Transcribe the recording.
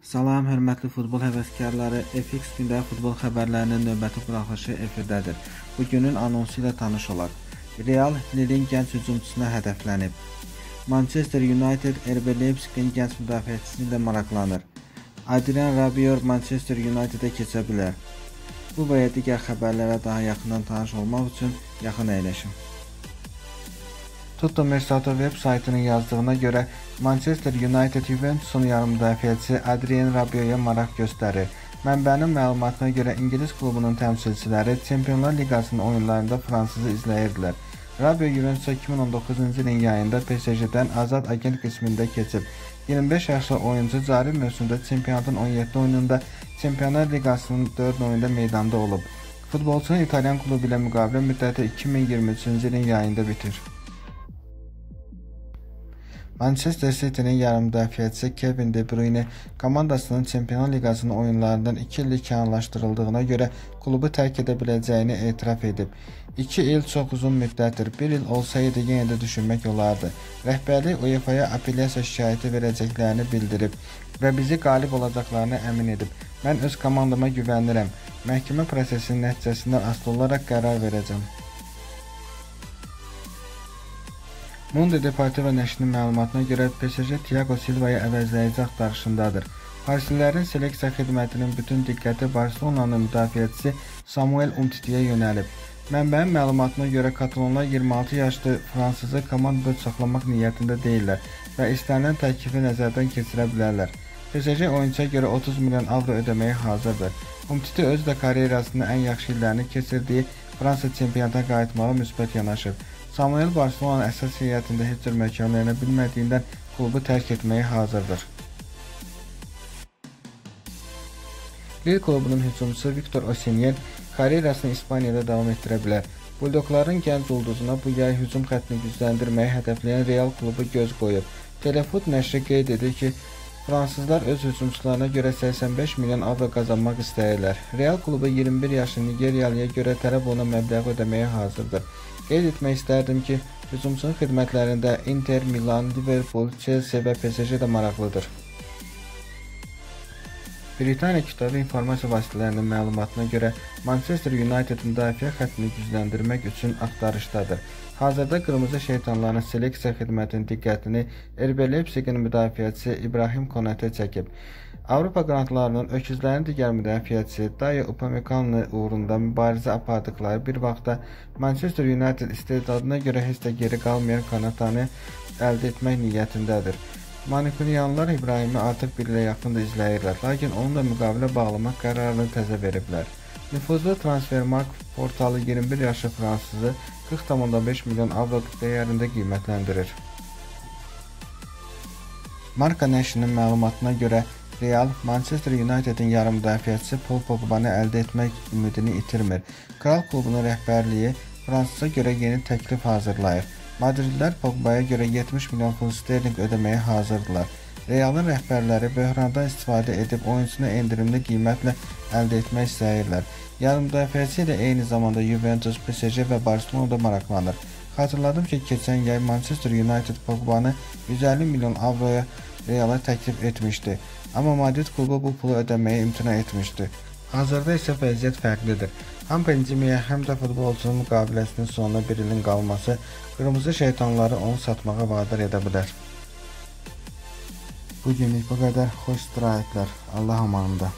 Salam, hörmətli futbol həvəskarları. FX gündəlik futbol xəbərlərinin növbəti buraxılışı efirdədir. Bu günün anonsu ilə tanış olaq. Real Lilin gənc hücumçusuna hədəflənib. Manchester United RB Leipzigin gənc müdafiəçisi ilə maraqlanır. Adrian Rabiot Manchester United-ə keçə bilər. Bu və digər xəbərlərə daha yaxından tanış olmaq üçün yaxın əyləşin. Tutto Mercato web saytının yazdığına görə Manchester United Juventusun yarım müdafiəçisi Adrien Rabiot'a maraq göstərir. Mənbənin məlumatına görə İngilis klubunun təmsilçiləri Çempionlar Liqasının oyunlarında fransızı izləyirdilər. Rabiot Juventusa 2019-cu ilin yayında PSG-dən azad agent qismində keçib. 25 yaşlı oyuncu cari mövsümdə çempionatın 17 oyununda Çempionlar Liqasının 4 oyunda meydanda olub. Futbolçunun İtalyan klubu ilə müqavilə müddəti 2023-cü ilin yayında bitir. Manchester City-nin yarımdafiəçisi Kevin De Bruyne komandasının Çempionlar Liqasının oyunlarından 2 illik kənarlaşdırıldığına görə klubu tərk edə biləcəyini etiraf edib. 2 il çox uzun müddətdir. 1 il olsaydı yenə də düşünmək olardı. Rəhbərlik UEFA-ya apellyasiya şikayəti verəcəklərini bildirib və bizi qalib olacaqlarını əmin edib. Mən öz komandama güvənirəm. Məhkəmə prosesinin nəticəsindən asılı olaraq qərar verəcəm. Mundo Deportivo nəşrinin məlumatına görə PSG Thiago Silva-yı əvəzləyici axtarışındadır. Parislilərin seleksiya xidmətinin bütün diqqəti Barselonanın müdafiəçisi Samuel Umtitiyə yönəlib. Mənbəyin məlumatına görə Katalonlar 26 yaşlı fransızı komandada saxlamaq niyyətində deyillər və istənilən təklifi nəzərdən keçirə bilərlər. PSG oyunçuya görə 30 milyon avro ödəməyə hazırdır. Umtiti özü də karyerasının ən yaxşı illərini keçirdiyi Fransa çempionatına qayıtmağa müsbət yanaşıb. Samuel Barcelona əsas heyətində heç cür məkanlana bilmədiyindən klubu tərk etməyə hazırdır. Lille klubunun hücumçusu Victor Osimhen karyerasını İspaniyada davam etdirə bilər. Buldokların gənc ulduzuna bu yay hücum xəttini gücləndirməyi hədəfləyən Real klubu göz qoyub. Telefoot nəşri qeyd edir ki, Fransızlar öz hücumçularına görə 85 milyon avro qazanmaq istəyirlər. Real klubu 21 yaşlı Nigeriyalıya görə tələb olunan məbləği ödəməyə hazırdır. Qeyd etmək istərdim ki, hücumçunun xidmətlərində Inter, Milan, Liverpool, Chelsea və PSG də maraqlıdır. Britaniya kütləvi informasiya vasitələrinin məlumatına görə Manchester United müdafiə xəttini gücləndirmək üçün axtarışdadır. Hazırda qırmızı şeytanların seleksiya xidmətinin diqqətini RB Leipzigin müdafiəçisi İbrahim Konate çəkib. Avropa qanatlarının öküzlərin digər müdafiəçisi Dayo Upamecano uğrunda mübarizə apardıqları bir vaxtda Manchester United istedadına görə heç də geri qalmayan Konatanı əldə etmək niyyətindədir. Manipuliyanlar İbrahimi artıq bir ilə yaxında izləyirlər, lakin onunla müqavilə bağlamaq qərarını təzə veriblər. Nüfuzlu Transfermarkt portalı 21 yaşlı fransızı 40,5 milyon avro dəyərində qiymətləndirir. Marka nəşrinin məlumatına görə Real Manchester United-in yarım müdafiəçisi Paul Pogba-nı əldə etmək ümidini itirmir. Kral klubunun rəhbərliyi Fransa görə yeni təklif hazırlayır. Madridlilər Pogba-ya görə 70 milyon funt sterling ödəməyə hazırdılar. Realın rəhbərləri böhrandan istifadə edib oyunçunu endirimli qiymətlə əldə etmək istəyirlər. Yarım müdafiəçi ilə eyni zamanda Juventus, PSG və Barcelona da maraqlanır. Xatırladım ki, keçən yay Manchester United Pogba-nı 150 milyon avroya Reala təklif etmişdi. Amma Madrid klubu bu pulu ödəməyə imtina etmişdi. Hazırda isə vəziyyət fərqlidir. Həm pandemiya, həm də futbolçunun müqaviləsinin sonuna bir ilin qalması qırmızı şeytanları onu satmağa vadar edə bilər. Bu günlük bu qədər. Xoş istirahətlər. Allah amanında.